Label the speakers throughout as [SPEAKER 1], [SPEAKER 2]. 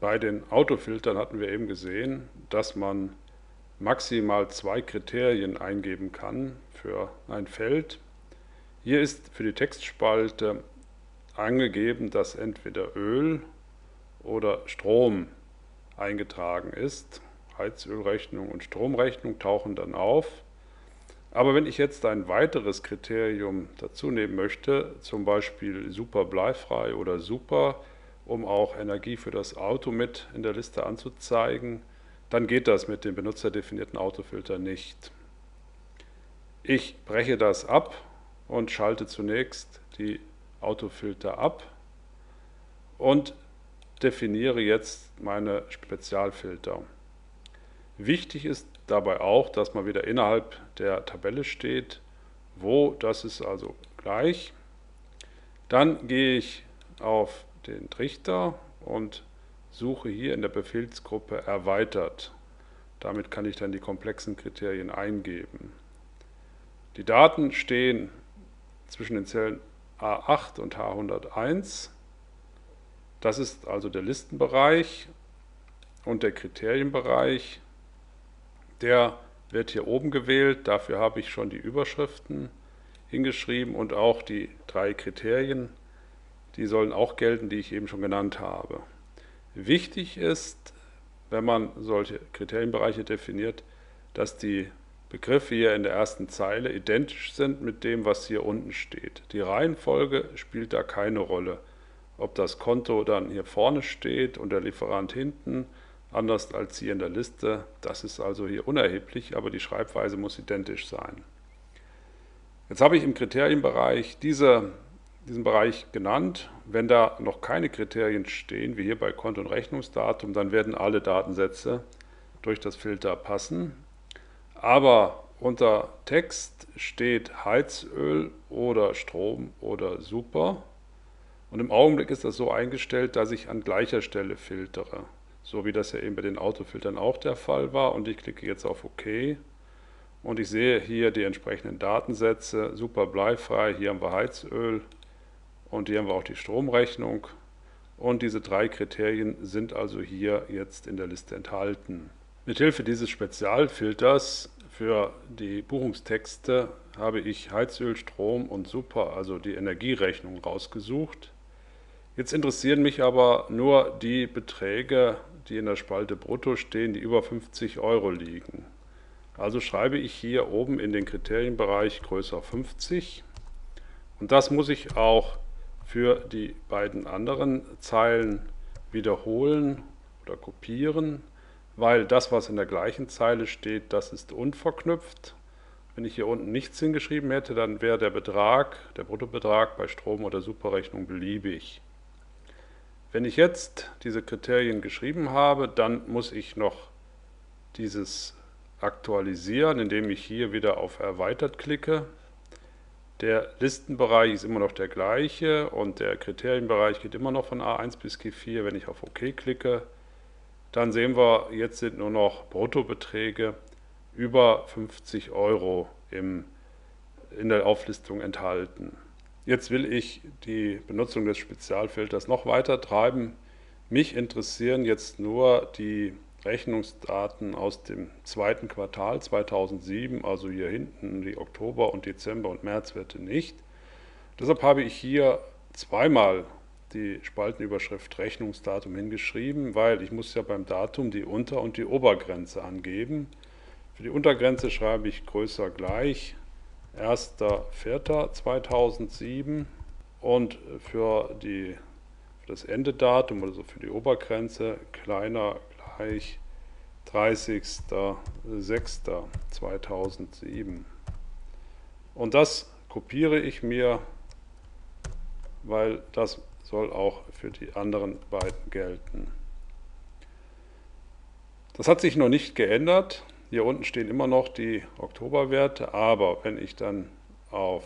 [SPEAKER 1] Bei den Autofiltern hatten wir eben gesehen, dass man maximal zwei Kriterien eingeben kann für ein Feld. Hier ist für die Textspalte angegeben, dass entweder Öl oder Strom eingetragen ist. Heizölrechnung und Stromrechnung tauchen dann auf. Aber wenn ich jetzt ein weiteres Kriterium dazu nehmen möchte, zum Beispiel super bleifrei oder super, um auch Energie für das Auto mit in der Liste anzuzeigen, dann geht das mit dem benutzerdefinierten Autofilter nicht. Ich breche das ab und schalte zunächst die Autofilter ab und definiere jetzt meine Spezialfilter. Wichtig ist dabei auch, dass man wieder innerhalb der Tabelle steht, wo, das ist also gleich. Dann gehe ich auf den Trichter und suche hier in der Befehlsgruppe erweitert. Damit kann ich dann die komplexen Kriterien eingeben. Die Daten stehen zwischen den Zellen A8 und H101. Das ist also der Listenbereich und der Kriterienbereich. Der wird hier oben gewählt. Dafür habe ich schon die Überschriften hingeschrieben und auch die drei Kriterien die sollen auch gelten, die ich eben schon genannt habe. Wichtig ist, wenn man solche Kriterienbereiche definiert, dass die Begriffe hier in der ersten Zeile identisch sind mit dem, was hier unten steht. Die Reihenfolge spielt da keine Rolle. Ob das Konto dann hier vorne steht und der Lieferant hinten, anders als hier in der Liste, das ist also hier unerheblich, aber die Schreibweise muss identisch sein. Jetzt habe ich im Kriterienbereich diese diesen Bereich genannt. Wenn da noch keine Kriterien stehen, wie hier bei Konto- und Rechnungsdatum, dann werden alle Datensätze durch das Filter passen. Aber unter Text steht Heizöl oder Strom oder Super. Und im Augenblick ist das so eingestellt, dass ich an gleicher Stelle filtere. So wie das ja eben bei den Autofiltern auch der Fall war. Und ich klicke jetzt auf OK. Und ich sehe hier die entsprechenden Datensätze. Super bleifrei, hier haben wir Heizöl, und hier haben wir auch die Stromrechnung. Und diese drei Kriterien sind also hier jetzt in der Liste enthalten. Mithilfe dieses Spezialfilters für die Buchungstexte habe ich Heizöl, Strom und Super, also die Energierechnung, rausgesucht. Jetzt interessieren mich aber nur die Beträge, die in der Spalte Brutto stehen, die über 50 Euro liegen. Also schreibe ich hier oben in den Kriterienbereich größer 50 und das muss ich auch für die beiden anderen Zeilen wiederholen oder kopieren, weil das, was in der gleichen Zeile steht, das ist unverknüpft. Wenn ich hier unten nichts hingeschrieben hätte, dann wäre der Betrag, der Bruttobetrag bei Strom- oder Superrechnung beliebig. Wenn ich jetzt diese Kriterien geschrieben habe, dann muss ich noch dieses aktualisieren, indem ich hier wieder auf Erweitert klicke der Listenbereich ist immer noch der gleiche und der Kriterienbereich geht immer noch von A1 bis G4. Wenn ich auf OK klicke, dann sehen wir, jetzt sind nur noch Bruttobeträge über 50 Euro im, in der Auflistung enthalten. Jetzt will ich die Benutzung des Spezialfilters noch weiter treiben. Mich interessieren jetzt nur die Rechnungsdaten aus dem zweiten Quartal 2007, also hier hinten die Oktober- und Dezember- und Märzwerte nicht. Deshalb habe ich hier zweimal die Spaltenüberschrift Rechnungsdatum hingeschrieben, weil ich muss ja beim Datum die Unter- und die Obergrenze angeben. Für die Untergrenze schreibe ich größer gleich 1.4.2007 und für, die, das Endedatum, also für die Obergrenze, kleiner gleich 30.06.2007. Und das kopiere ich mir, weil das soll auch für die anderen beiden gelten. Das hat sich noch nicht geändert. Hier unten stehen immer noch die Oktoberwerte, aber wenn ich dann auf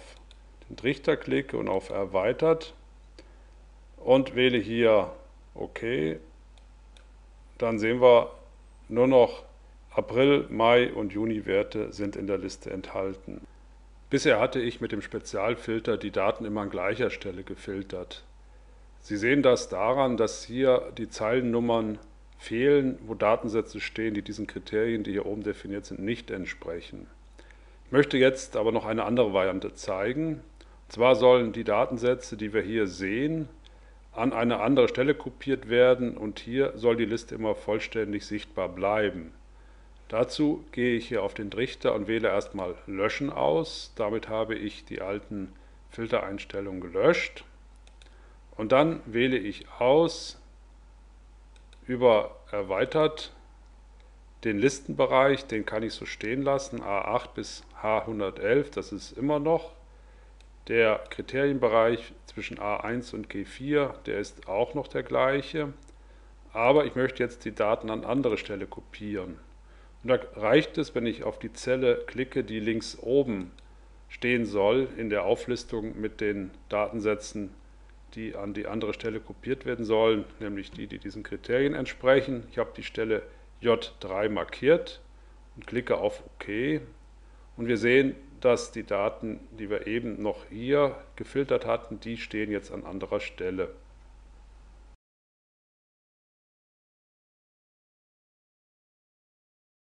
[SPEAKER 1] den Trichter klicke und auf Erweitert und wähle hier OK, dann sehen wir nur noch April, Mai und Juni-Werte sind in der Liste enthalten. Bisher hatte ich mit dem Spezialfilter die Daten immer an gleicher Stelle gefiltert. Sie sehen das daran, dass hier die Zeilennummern fehlen, wo Datensätze stehen, die diesen Kriterien, die hier oben definiert sind, nicht entsprechen. Ich möchte jetzt aber noch eine andere Variante zeigen. Und zwar sollen die Datensätze, die wir hier sehen, an eine andere Stelle kopiert werden und hier soll die Liste immer vollständig sichtbar bleiben. Dazu gehe ich hier auf den Trichter und wähle erstmal Löschen aus. Damit habe ich die alten Filtereinstellungen gelöscht. Und dann wähle ich aus über Erweitert den Listenbereich, den kann ich so stehen lassen, A8 bis H111, das ist immer noch. Der Kriterienbereich zwischen A1 und G4, der ist auch noch der gleiche. Aber ich möchte jetzt die Daten an andere Stelle kopieren. Und da reicht es, wenn ich auf die Zelle klicke, die links oben stehen soll in der Auflistung mit den Datensätzen, die an die andere Stelle kopiert werden sollen, nämlich die, die diesen Kriterien entsprechen. Ich habe die Stelle J3 markiert und klicke auf OK. Und wir sehen, dass die Daten, die wir eben noch hier gefiltert hatten, die stehen jetzt an anderer Stelle.